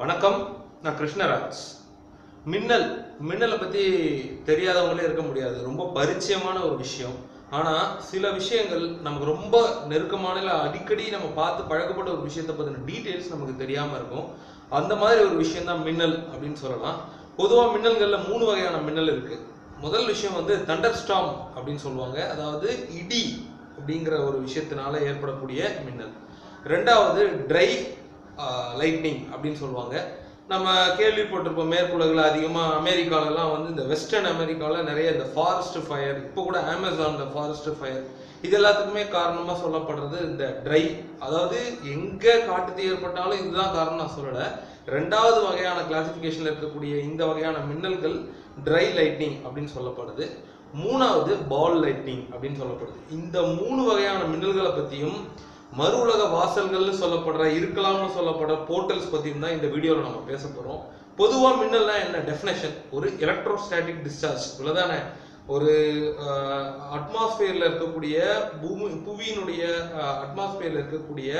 வணக்கம் நான் கிருஷ்ணராஜ். மின்னல் மின்னலை பற்றி தெரியாதவங்களே இருக்க முடியாது. ரொம்ப பரிச்சயமான ஒரு விஷயம். ஆனால் சில விஷயங்கள் நமக்கு ரொம்ப நெருக்கமான அடிக்கடி நம்ம பார்த்து பழக்கப்பட்ட ஒரு விஷயத்தை பற்றின டீட்டெயில்ஸ் நமக்கு தெரியாமல் இருக்கும். அந்த மாதிரி ஒரு விஷயந்தான் மின்னல் அப்படின்னு சொல்லலாம். பொதுவாக மின்னல்களில் மூணு வகையான மின்னல் இருக்குது முதல் விஷயம் வந்து தண்டர் ஸ்டாம் அப்படின்னு சொல்லுவாங்க. அதாவது இடி அப்படிங்கிற ஒரு விஷயத்தினால ஏற்படக்கூடிய மின்னல். ரெண்டாவது ட்ரை லைட்னிங் அப்படின்னு சொல்லுவாங்க. நம்ம கேள்விப்பட்டிருப்போம் மேற்குலகில் அதிகமாக அமெரிக்காலலாம் வந்து இந்த வெஸ்டர்ன் அமெரிக்காவில் நிறைய இந்த ஃபாரஸ்ட் ஃபயர் இப்போ கூட அமேசானில் ஃபாரஸ்ட் ஃபயர் இது எல்லாத்துக்குமே காரணமாக சொல்லப்படுறது இந்த ட்ரை அதாவது எங்கே காட்டுத்தீ ஏற்பட்டாலும் இதுதான் காரணம் நான் சொல்லலை. ரெண்டாவது வகையான கிளாசிஃபிகேஷனில் இருக்கக்கூடிய இந்த வகையான மின்னல்கள் ட்ரை லைட்னிங் அப்படின்னு சொல்லப்படுது. மூணாவது பால் லைட்னிங் அப்படின்னு சொல்லப்படுது. இந்த மூணு வகையான மின்னல்களை பற்றியும் மறு உலக வாசல்கள்னு சொல்லப்படுற இருக்கலாம்னு சொல்லப்படுற போர்ட்டல்ஸ் பற்றியும் தான் இந்த வீடியோவில் நம்ம பேச போகிறோம் பொதுவாக மின்னல்னா என்ன? டெஃபினேஷன் ஒரு எலக்ட்ரோஸ்டாட்டிக் டிஸ்சார்ஜ் இவ்வளோதானே ஒரு அட்மாஸ்பியரில் இருக்கக்கூடிய பூமி புவியினுடைய அட்மாஸ்பியரில் இருக்கக்கூடிய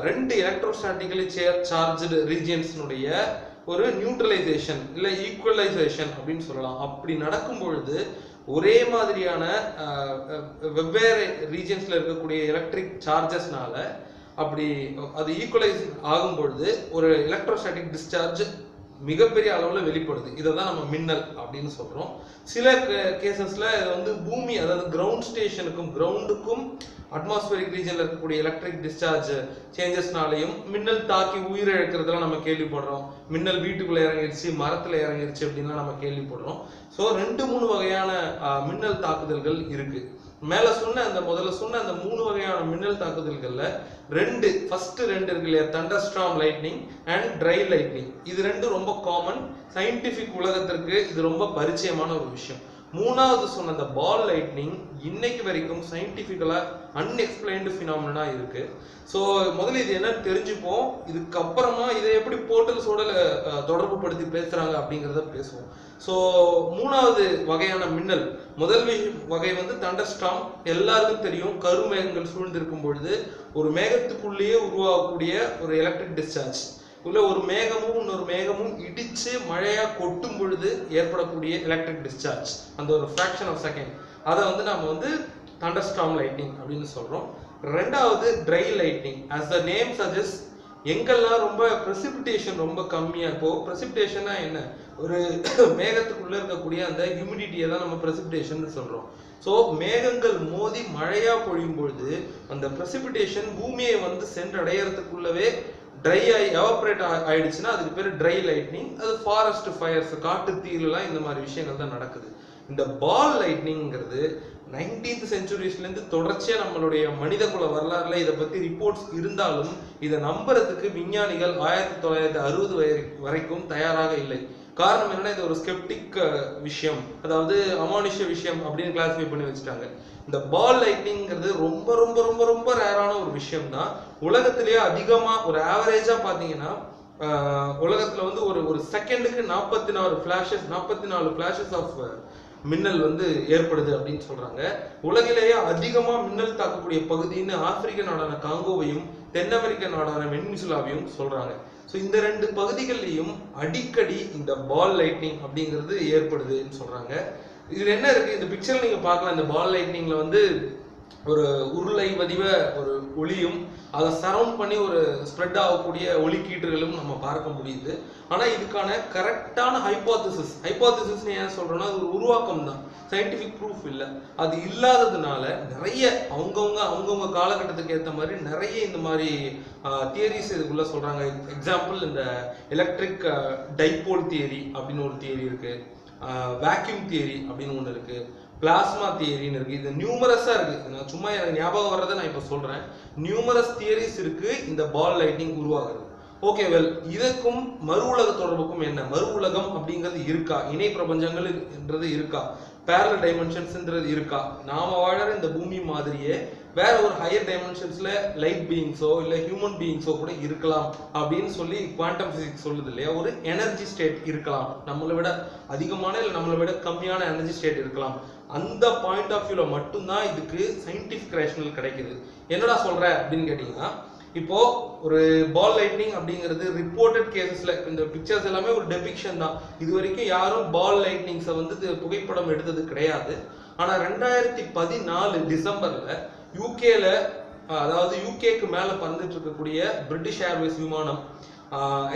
ரெண்டு எலக்ட்ரோஸ்டாட்டிக்கலி சார்ஜு ரீஜியன்ஸினுடைய ஒரு நியூட்ரலைசேஷன் இல்லை ஈக்குவலைசேஷன் அப்படின்னு சொல்லலாம். அப்படி நடக்கும் பொழுது ஒரே மாதிரியான வெவ்வேறு ரீஜன்ஸில் இருக்கக்கூடிய எலக்ட்ரிக் சார்ஜஸ்னால அப்படி அது ஈக்குவலைஸ் ஆகும் பொழுது ஒரு எலக்ட்ரோஸ்டாட்டிக் டிஸ்சார்ஜ் மிகப்பெரிய அளவில் வெளிப்படுது. இதை தான் நம்ம மின்னல் அப்படின்னு சொல்கிறோம் சில கேசஸில் இது வந்து பூமி அதாவது கிரவுண்ட் ஸ்டேஷனுக்கும் கிரவுண்டுக்கும் அட்மாஸ்பியரிக் ரீஜனில் இருக்கக்கூடிய எலக்ட்ரிக் டிஸ்சார்ஜ் சேஞ்சஸ்னாலையும் மின்னல் தாக்கி உயிரிழக்கிறதுலாம் நம்ம கேள்விப்படுறோம். மின்னல் வீட்டுக்குள்ளே இறங்கிருச்சு மரத்தில் இறங்கிருச்சு அப்படின்லாம் நம்ம கேள்விப்படுறோம். ஸோ ரெண்டு மூணு வகையான மின்னல் தாக்குதல்கள் இருக்குது மேல சொன்ன அந்த முதல்ல சொன்ன அந்த மூணு வகையான மின்னல் தாக்குதல்கள்ல ரெண்டு ஃபர்ஸ்ட் ரெண்டு இருக்கு இல்லையா? Thunderstorm lightning and dry lightning இது ரெண்டும் ரொம்ப காமன் சயின்டிபிக் உலகத்திற்கு இது ரொம்ப பரிச்சயமான ஒரு விஷயம். மூணாவது சொன்ன அந்த பால் லைட்னிங் இன்னைக்கு வரைக்கும் சயின்டிஃபிக்கலாக அன்எக்ஸ்பிளைன்டு ஃபினாமினா இருக்கு. ஸோ முதல்ல இது என்னன்னு தெரிஞ்சுப்போம். இதுக்கப்புறமா இதை எப்படி போர்ட்டல்ஸோட தொடர்பு படுத்தி பேசுறாங்க அப்படிங்கிறத பேசுவோம். ஸோ மூணாவது வகையான மின்னல். முதல் வகை வந்து தண்டர்ஸ்டாம் எல்லாருக்கும் தெரியும். கருமேகங்கள் சூழ்ந்திருக்கும் பொழுது ஒரு மேகத்துக்குள்ளேயே உருவாகக்கூடிய ஒரு எலக்ட்ரிக் டிஸ்சார்ஜ் உள்ள ஒரு மேகமும் இன்னொரு மேகமும் இடிச்சு மழையா கொட்டும் பொழுது ஏற்படக்கூடிய எலக்ட்ரிக் டிஸ்சார்ஜ் அந்த ஒரு ஃபிராக்ஷன் ஆஃப் செகண்ட் அதை வந்து நம்ம வந்து தண்டர்ஸ்டாம் லைட்னிங் அப்படின்னு சொல்றோம். ரெண்டாவது dry lightning as the name suggest எங்கெல்லாம் ரொம்ப ப்ரெசிபிடேஷன் ரொம்ப கம்மியா இப்போ precipitation என்ன? ஒரு மேகத்துக்குள்ள இருக்கக்கூடிய அந்த ஹியூமிடிட்டியை தான் நம்ம precipitation சொல்றோம். ஸோ மேகங்கள் மோதி மழையா பொழியும் பொழுது அந்த ப்ரெசிபிடேஷன் பூமியை வந்து சென்றடையறதுக்குள்ளவே ட்ரை ஆகி எவாப்ரேட் ஆயிடுச்சுன்னா அதுக்கு பேர் ட்ரை லைட்னிங் அது ஃபாரஸ்ட் ஃபயர்ஸ் காட்டு தீயிலலாம் இந்த மாதிரி விஷயங்கள் தான் நடக்குது. இந்த பால் லைட்னிங்கிறது நைன்டீன்த் செஞ்சுரிஸ்லேருந்து தொடர்ச்சியாக நம்மளுடைய மனித குல வரலாறுல இதை பற்றி ரிப்போர்ட்ஸ் இருந்தாலும் இதை நம்புறதுக்கு விஞ்ஞானிகள் ஆயிரத்தி தொள்ளாயிரத்தி அறுபது வரைக்கும் தயாராக இல்லை. காரணம் என்னன்னா இது ஒரு ஸ்கெப்டிக் விஷயம். அதாவது அமானுஷ்ய விஷயம் அப்படின்னு கிளாஸிஃபை பண்ணி வச்சுட்டாங்க. இந்த பால் லைட்னிங்கிறது ரொம்ப ரொம்ப ரொம்ப ரொம்ப ரேரான ஒரு விஷயம் தான் உலகத்திலேயே அதிகமாக ஒரு ஆவரேஜாக பார்த்தீங்கன்னா உலகத்தில் வந்து ஒரு ஒரு செகண்டுக்கு நாற்பத்தி நாலு ஃபிளாஷஸ் நாற்பத்தி நாலு ஃபிளாஷஸ் ஆஃப் மின்னல் வந்து ஏற்படுது அப்படின்னு சொல்கிறாங்க உலகிலேயே அதிகமாக மின்னல் தாக்கக்கூடிய பகுதின்னு ஆப்பிரிக்க நாடான காங்கோவையும் தென் அமெரிக்க நாடான வெனிசுலாவையும் சொல்கிறாங்க ஸோ இந்த ரெண்டு பகுதிகள்லையும் அடிக்கடி இந்த பால் லைட்னிங் அப்படிங்கிறது ஏற்படுதுன்னு சொல்கிறாங்க இதுல என்ன இருக்கு? இந்த பிக்சர் நீங்க பார்க்கலாம். இந்த பால் லைட்னிங்ல வந்து ஒரு உருளை வடிவ ஒரு ஒளியும் அதை சரவுண்ட் பண்ணி ஒரு ஸ்ப்ரெட் ஆகக்கூடிய ஒளிக்கீற்றுகளும் நம்ம பார்க்க முடியுது. ஆனா இதுக்கான கரெக்டான ஹைப்போதிசிஸ் ஹைப்போதிசிஸ் ஏன் சொல்றோம்னா அது ஒரு உருவாக்கம் தான் சயின்டிஃபிக் ப்ரூஃப் இல்லை. அது இல்லாததுனால நிறைய அவங்கவுங்க அவங்கவுங்க காலகட்டத்துக்கு ஏற்ற மாதிரி நிறைய இந்த மாதிரி தியரிஸ் இதுக்குள்ள சொல்றாங்க. எக்ஸாம்பிள் இந்த எலக்ட்ரிக் டைபோல் தியரி அப்படின்னு ஒரு தியரி இருக்கு. வேக்யூம் தியரி அப்படின்னு ஒன்று இருக்கு. பிளாஸ்மா தியரின்னு இருக்கு. இது நியூமரஸா இருக்கு. நான் சும்மா எனக்கு ஞாபகம் வர்றதை நான் இப்போ சொல்றேன். நியூமரஸ் தியரிஸ் இருக்கு. இந்த பால் லைட்டிங் உருவாகுது ஓகே வெல் இதுக்கும் மறு உலக தொடர்புக்கும் என்ன? மறு உலகம் அப்படிங்கிறது இருக்கா? இணை பிரபஞ்சங்கள் என்றது இருக்கா? பேரல் டைமென்ஷன்ஸ்ன்றது இருக்கா? நாம வாழற இந்த பூமி மாதிரியே வேற ஒரு ஹையர் டைமென்ஷன்ஸ்ல லைட் பீயிங்ஸோ இல்ல ஹியூமன் பீயிங்ஸோ கூட இருக்கலாம் அப்படின்னு சொல்லி குவாண்டம் பிசிக்ஸ் சொல்லுது இல்லையா? ஒரு எனர்ஜி ஸ்டேட் இருக்கலாம். நம்மளை விட அதிகமான இல்லை நம்மளை விட கம்மியான எனர்ஜி ஸ்டேட் இருக்கலாம். அந்த பாயிண்ட் ஆஃப் வியூல மட்டும்தான் இதுக்கு சயின்டிஃபிக் ரேஷனல் கிடைக்குது. என்னடா சொல்ற அப்படின்னு கேட்டீங்கன்னா இப்போ ஒரு பால் லைட்னிங் அப்படிங்கிறது ரிப்போர்ட்டட் கேசஸ்ல இந்த பிக்சர்ஸ் எல்லாமே ஒரு டெபிக்ஷன் தான். இது வரைக்கும் யாரும் பால் லைட்னிங்ஸை வந்து புகைப்படம் எடுத்தது கிடையாது. ஆனா ரெண்டாயிரத்தி பதினாலு டிசம்பர்ல யூகேல அதாவது யூகேக்கு மேல பறந்துட்டு இருக்கக்கூடிய பிரிட்டிஷ் ஏர்வேஸ் விமானம்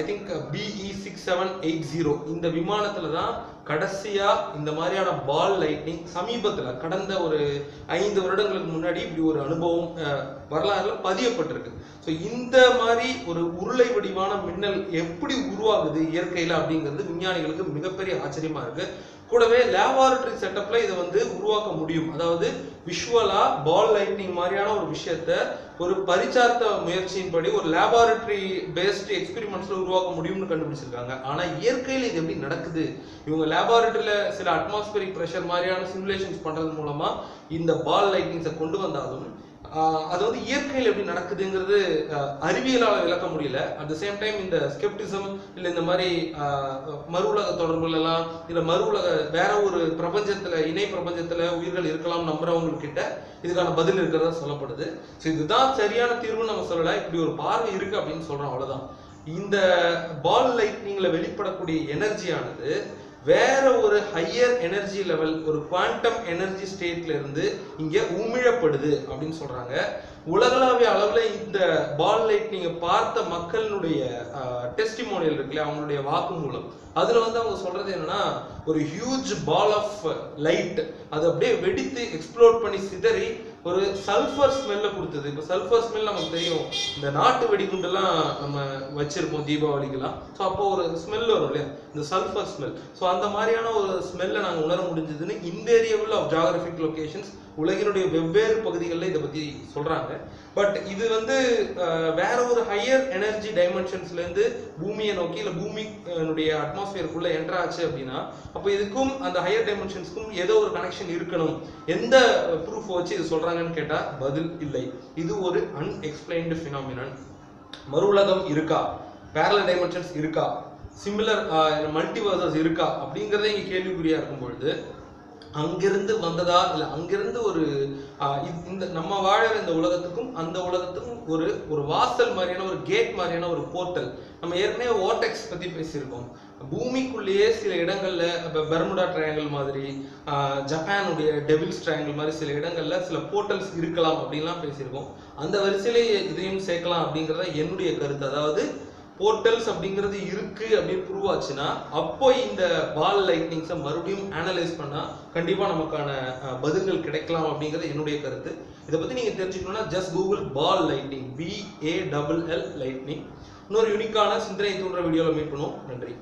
I think B E six seven eight zero இந்த விமானத்துல தான் கடைசியா இந்த மாதிரியான பால் லைட்னிங் சமீபத்துல கடந்த ஒரு ஐந்து வருடங்களுக்கு முன்னாடி இப்படி ஒரு அனுபவம் வரலாறுல பதியப்பட்டிருக்கு. ஸோ இந்த மாதிரி ஒரு உருளை வடிவான மின்னல் எப்படி உருவாகுது இயற்கையில அப்படிங்கிறது விஞ்ஞானிகளுக்கு மிகப்பெரிய ஆச்சரியமா இருக்கு. கூடவே லேபார்டரி செட்டப்ல இதை வந்து உருவாக்க முடியும். அதாவது விஷுவலா பால் லைட்னிங் மாதிரியான ஒரு விஷயத்த ஒரு பரிச்சார்த்த முயற்சியின்படி ஒரு லேபார்டரி பேஸ்டு எக்ஸ்பெரிமெண்ட்ஸ்ல உருவாக்க முடியும்னு கண்டுபிடிச்சிருக்காங்க. ஆனா இயற்கையில் இது எப்படி நடக்குது? இவங்க லேபார்டரியில சில அட்மாஸ்பியரிக் ப்ரெஷர் மாதிரியான சிமுலேஷன்ஸ் பண்றது மூலமா இந்த பால் லைட்னிங்ஸை கொண்டு வந்தாலும் அது வந்து இயற்கையில் எப்படி நடக்குதுங்கிறது அறிவியலால் விளக்க முடியல. அட் த சேம் டைம் இந்த ஸ்கெப்டிசம் இல்லை இந்த மாதிரி மறு உலக தொடர்புகள் எல்லாம் மறு உலக வேற ஒரு பிரபஞ்சத்தில் இணை பிரபஞ்சத்தில் உயிர்கள் இருக்கலாம் நம்புறவங்கக்கிட்ட இதுக்கான பதில் இருக்கிறதா சொல்லப்படுது. ஸோ இதுதான் சரியான தீர்வுன்னு நம்ம சொல்லலாம் இப்படி ஒரு பார்வை இருக்கு அப்படின்னு சொல்கிறோம் அவ்வளோதான் இந்த பால் லைட்னிங்கில் வெளிப்படக்கூடிய எனர்ஜியானது வேற ஒரு ஹையர் எனர்ஜி லெவல் ஒரு குவாண்டம் எனர்ஜி ஸ்டேட்ல இருந்து இங்க உமிழப்படுது அப்படின்னு சொல்றாங்க. உலகளாவிய அளவில் இந்த பால் லைட் நீங்கள் பார்த்த மக்களினுடைய டெஸ்டிமோனியல் இருக்குல்ல அவங்களுடைய வாக்குமூலம். அதில் வந்து அவங்க சொல்கிறது என்னன்னா ஒரு ஹியூஜ் பால் ஆஃப் லைட் அது அப்படியே வெடித்து எக்ஸ்ப்ளோர் பண்ணி சிதறி ஒரு சல்ஃபர் ஸ்மெல்ல கொடுத்தது. இப்போ சல்ஃபர் ஸ்மெல் நமக்கு தெரியும். இந்த நாட்டு வெடிகுண்டெல்லாம் நம்ம வச்சிருப்போம் தீபாவளிக்கெல்லாம். ஸோ அப்போ ஒரு ஸ்மெல் வரும் இல்லையா? இந்த சல்ஃபர் ஸ்மெல் ஸோ அந்த மாதிரியான ஒரு ஸ்மெல்லை நாங்கள் உணர முடிஞ்சதுன்னு இன்வேரியபிள் ஆஃப் ஜாகிரபிக் லொக்கேஷன்ஸ் உலகினுடைய வெவ்வேறு பகுதிகளில் இதை பற்றி சொல்கிறாங்க பட் இது வந்து வேற ஒரு ஹையர் எனர்ஜி டைமென்ஷன்ஸ்லேருந்து பூமியை நோக்கி இல்லை பூமியினுடைய அட்மாஸ்பியருக்குள்ளே என்டர் ஆச்சு அப்படின்னா அப்போ இதுக்கும் அந்த ஹையர் டைமென்ஷன்ஸ்க்கும் ஏதோ ஒரு கனெக்ஷன் இருக்கணும். எந்த ப்ரூஃப் வச்சு இது சொல்கிறாங்கன்னு கேட்டால் பதில் இல்லை. இது ஒரு அன்எக்ஸ்பிளைன்டு ஃபினாமினன் மறு உலகம் இருக்கா? பேரல டைமென்ஷன்ஸ் இருக்கா? சிமிலர் மல்டிவர்சஸ் இருக்கா? அப்படிங்கிறதே இங்கே கேள்விக்குறியா இருக்கும் பொழுது அங்கிருந்து வந்ததா இல்லை அங்கிருந்து ஒரு இ- இந்த நம்ம வாழற இந்த உலகத்துக்கும் அந்த உலகத்துக்கும் ஒரு ஒரு வாசல் மாதிரியான ஒரு கேட் மாதிரியான ஒரு போர்ட்டல் நம்ம ஏற்கனவே ஓட்டெக்ஸ் பற்றி பேசியிருக்கோம். பூமிக்குள்ளேயே சில இடங்கள்ல இப்போ பெர்முடா ட்ரையாங்கிள் மாதிரி ஜப்பானுடைய டெவில்ஸ் ட்ரையாங்கிள் மாதிரி சில இடங்கள்ல சில போர்ட்டல்ஸ் இருக்கலாம் அப்படின்லாம் பேசியிருக்கோம். அந்த வரிசையிலே இதையும் சேர்க்கலாம் அப்படிங்கிறத என்னுடைய கருத்து. அதாவது போர்ட்டல்ஸ் அப்படிங்கிறது இருக்கு அப்படின்னு ப்ரூவ் ஆச்சுன்னா அப்போ இந்த பால் லைட்னிங்ஸை மறுபடியும் அனலைஸ் பண்ணா கண்டிப்பா நமக்கான பதில்கள் கிடைக்கலாம் அப்படிங்கிறது என்னுடைய கருத்து. இதை பத்தி நீங்க தெரிஞ்சுக்கணும்னா just Google ball lightning B A double L lightning இன்னொரு யூனிக்கான சிந்தனை தூண்டுற வீடியோவில் மீட் பண்ணுவோம். நன்றி.